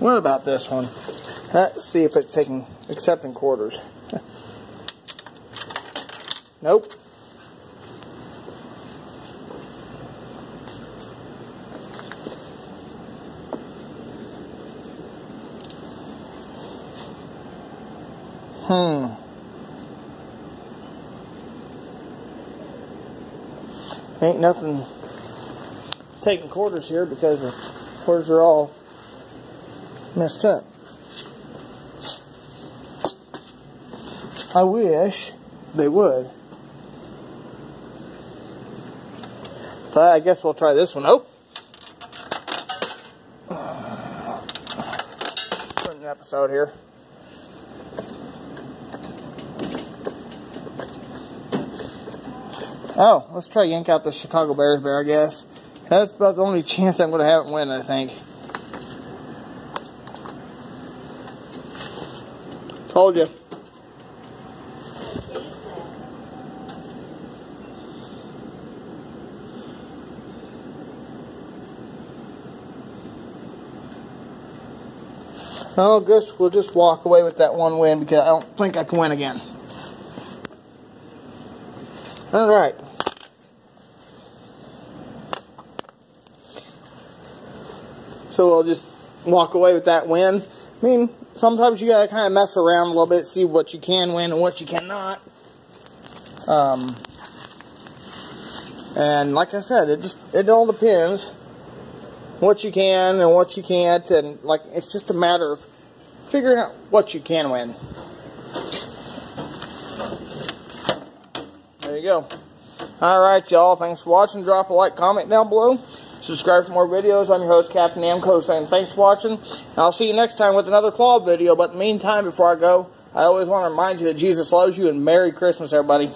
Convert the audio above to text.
What about this one? Let's see if it's taking accepting quarters. nope. Hmm. Ain't nothing taking quarters here because the quarters are all messed up. I wish they would. But I guess we'll try this one. Oh! Put episode here. Oh, let's try yank out the Chicago Bears bear, I guess. That's about the only chance I'm going to have it win, I think. Told you. Oh, guess we'll just walk away with that one win because I don't think I can win again. All right. So we'll just walk away with that win. I mean, sometimes you gotta kind of mess around a little bit, see what you can win and what you cannot. Um, and like I said, it just it all depends what you can and what you can't, and like it's just a matter of figuring out what you can win. There you go. All right, y'all. Thanks for watching. Drop a like, comment down below. Subscribe for more videos. I'm your host, Captain Namco, saying thanks for watching. And I'll see you next time with another claw video. But in the meantime, before I go, I always want to remind you that Jesus loves you and Merry Christmas, everybody.